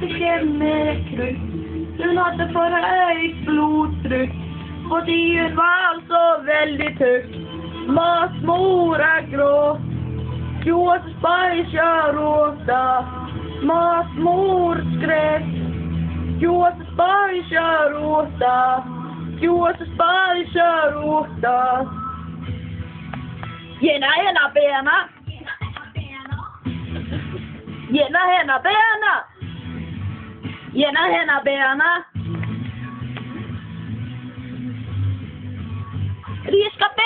med krut. Hun hadde for høyt blodtrykk, fordi hun var så veldig tykk. Mas mora gråt, gjorde speiseråta. Mas mor skrek, gjorde speiseråta. Gjorde speiseråta. Gena ena bena. Gena hena bena. Gena hena bena. Riska bena.